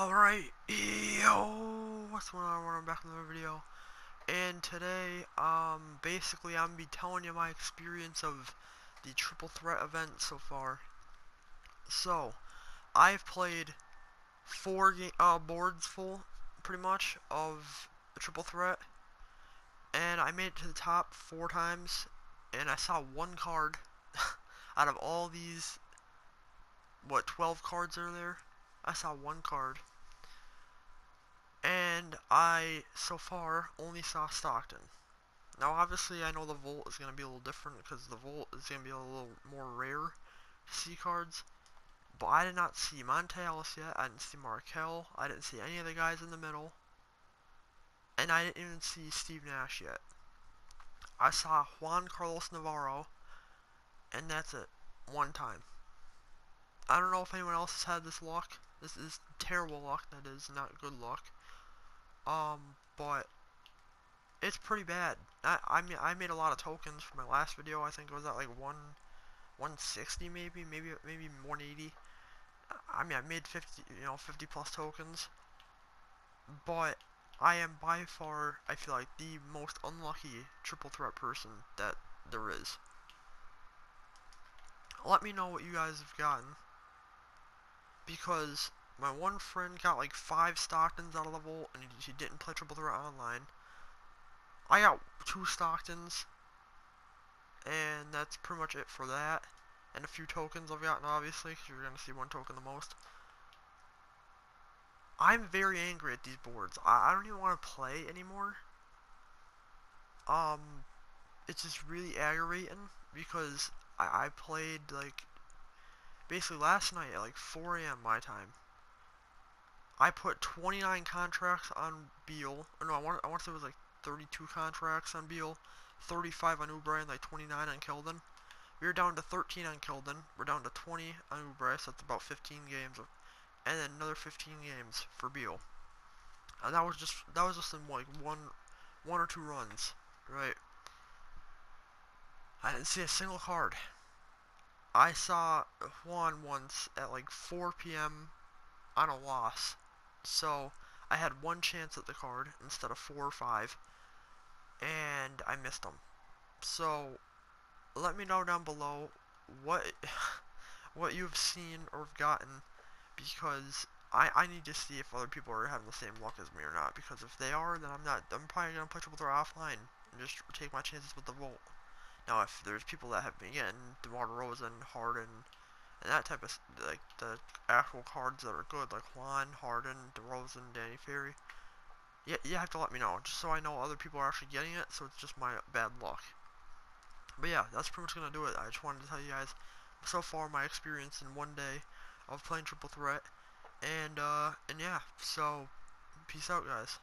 Alright, yo, what's going on? I'm back in another video, and today, um, basically I'm be telling you my experience of the Triple Threat event so far. So, I've played four uh, boards full, pretty much, of the Triple Threat, and I made it to the top four times, and I saw one card out of all these, what, 12 cards are there? I saw one card. And I, so far, only saw Stockton. Now, obviously, I know the Vault is going to be a little different because the Vault is going to be a little more rare to see cards. But I did not see Monta Ellis yet. I didn't see Markelle. I didn't see any of the guys in the middle. And I didn't even see Steve Nash yet. I saw Juan Carlos Navarro. And that's it. One time. I don't know if anyone else has had this luck. This is terrible luck, that is, not good luck. Um, but it's pretty bad. I I mean I made a lot of tokens for my last video. I think it was at like one 160 maybe, maybe maybe 180. I mean I made 50, you know, 50 plus tokens. But I am by far, I feel like, the most unlucky triple threat person that there is. Let me know what you guys have gotten because my one friend got like five Stocktons out of the vault and he, didn't play Triple Threat Online. I got two Stocktons and that's pretty much it for that. And a few tokens I've gotten obviously because you're going to see one token the most. I'm very angry at these boards. I, I don't even want to play anymore. Um, it's just really aggravating because I, I played like basically last night at like 4 a.m. my time. I put 29 contracts on Beal. Or no, I want I want to say it was like 32 contracts on Beal, 35 on Oubre, and like 29 on Keldon. We are down to 13 on Keldon. We're down to 20 on Oubre, so that's about 15 games, of, and then another 15 games for Beal. And that was just that was just in like one one or two runs, right? I didn't see a single card. I saw Juan once at like 4 p.m. on a loss. So I had one chance at the card instead of four or five. And I missed them. So let me know down below what what you've seen or gotten because I, I need to see if other people are having the same luck as me or not because if they are then I'm not I'm probably gonna play with their offline and just take my chances with the Vault. Now, if there's people that have been getting DeMar DeRozan, Harden, and that type of, like, the actual cards that are good, like Juan, Harden, DeRozan, Danny Ferry, yeah, you have to let me know, just so I know other people are actually getting it, so it's just my bad luck. But yeah, that's pretty much going to do it. I just wanted to tell you guys, so far, my experience in one day of playing Triple Threat, and, uh, and yeah, so, peace out, guys.